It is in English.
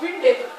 wind table.